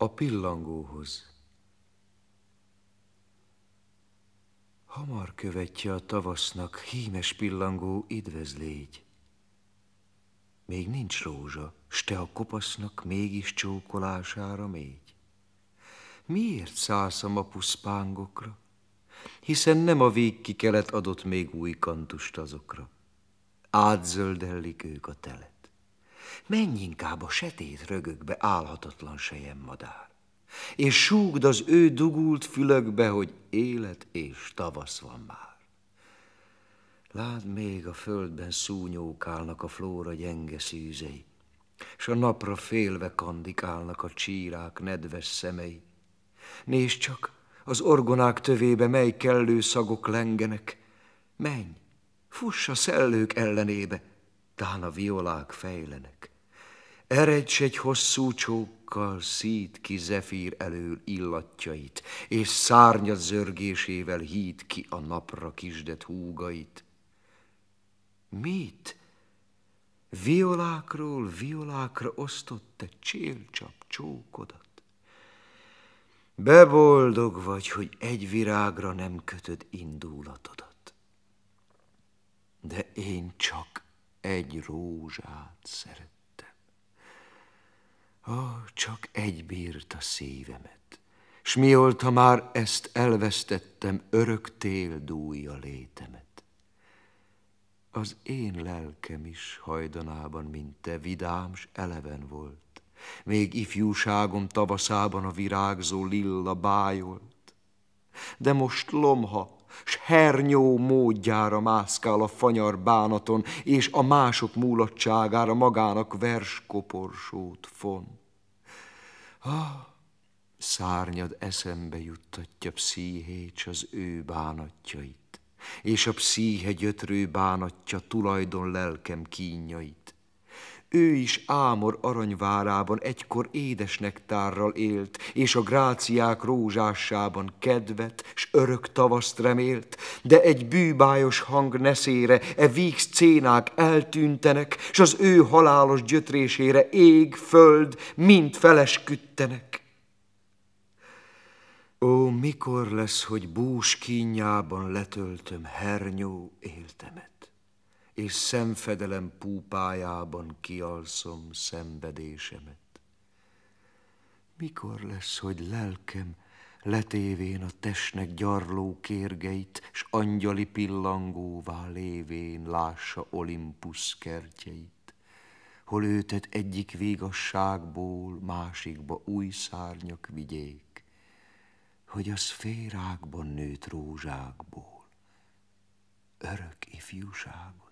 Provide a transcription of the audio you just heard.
A pillangóhoz Hamar követje a tavasznak, hímes pillangó, idvez légy. Még nincs rózsa, s te a kopasznak mégis csókolására mégy. Miért szállsz a mapuszpángokra? Hiszen nem a végkikelet adott még új kantust azokra. Átzöldellik ők a telet. Menj inkább a setét rögökbe állhatatlan sejem madár és súgd az ő dugult fülökbe, hogy élet és tavasz van már. Lát még a földben szúnyókálnak a flóra gyenge szűzei, s a napra félve kandikálnak a csírák nedves szemei. Nézd csak, az orgonák tövébe mely kellő szagok lengenek. Menj, fuss a szellők ellenébe, tán a violák fejlenek. Eredj egy hosszú csókkal, szít ki zefír elől illatjait, és szárnyat zörgésével híd ki a napra kisdet húgait. Mit? Violákról violákra osztott te csélcsap csókodat? Beboldog vagy, hogy egy virágra nem kötöd indulatodat. De én csak egy rózsát szeret. Oh, csak egy bírt a szívemet, s mióta már ezt elvesztettem, örök tél dúlja létemet. Az én lelkem is hajdanában, mint te, vidám s eleven volt, még ifjúságom tavaszában a virágzó lilla bájolt. De most lomha, hernyó módjára mászkál a fanyar bánaton, és a mások múlatságára magának vers koporsót font. Ah, szárnyad eszembe juttatja pszíhét az ő bánatjait, és a pszíhe gyötrő bánatja tulajdon lelkem kínjait. Ő is Ámor aranyvárában egykor édes nektárral élt, és a gráciák rózsássában kedvet, s örök tavaszt remélt, de egy bűbájos hang neszére e víg szcénák eltűntenek, s az ő halálos gyötrésére ég, föld, mind felesküdtenek. Ó, mikor lesz, hogy bús kínjában letöltöm hernyó éltemet? És szemfedelem púpájában kialszom szenvedésemet. Mikor lesz, hogy lelkem letévén a testnek gyarló kérgeit, s angyali pillangóvá lévén lássa Olympus kertjeit, hol őtet egyik végasságból másikba új szárnyak vigyék, hogy a szférákban nőtt rózsákból örök ifjúságot